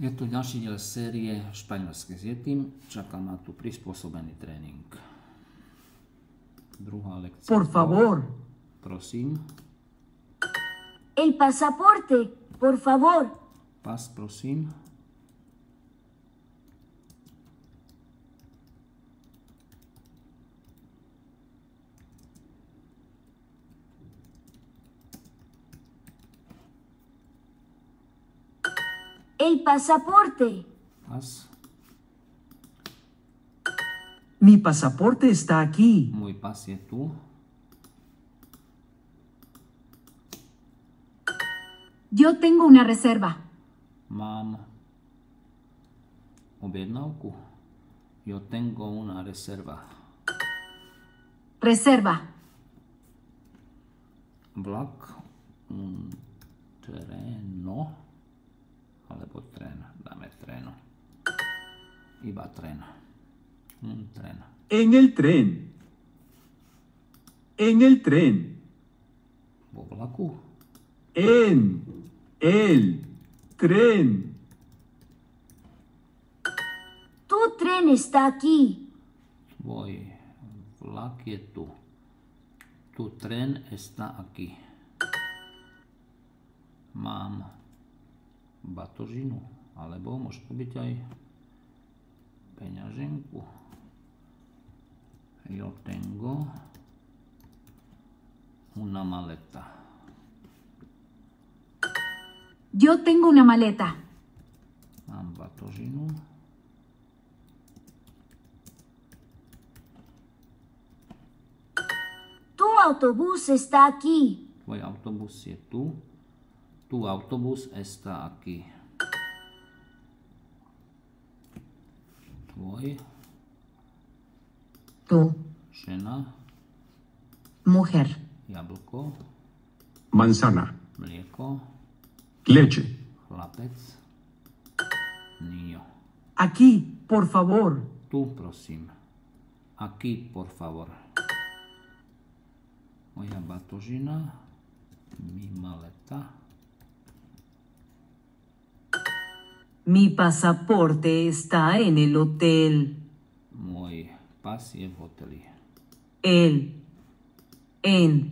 Je tu ďalší diel série Španielské s Yetim. Čaká ma tu prispôsobený tréning. Druhá lekcia. Por favor. Prosím. El pasaporte, por favor. Pas, prosím. El pasaporte. Pas. Mi pasaporte está aquí. Môj pas je tu. Yo tengo una reserva. Mám objednávku. Yo tengo una reserva. Reserva. Vlak. Un treno. Alebo tren. Dáme treno. Iba tren. Un tren. En el tren. En el tren. Vo vlaku. En el tren. Tu tren está aquí. Tvoj vlak je tu. Tu tren está aquí. Mám batožinu, alebo môže to byť aj peňaženku. Yo tengo una maleta. Yo tengo una maleta. Mám batožinu. Tu autobús está aquí. Tvoj autobus je tu. Tu autobus está aquí. Tvoj, Tú. žena, Mujer. jablko, manzana, mlieko, leche, chlapec, niño. Aquí, por favor. Tu, prosím. Aquí, por favor. Moja batožina, mi maleta, Mi pasaporte está en el hotel. môj pas je v hoteli. El. En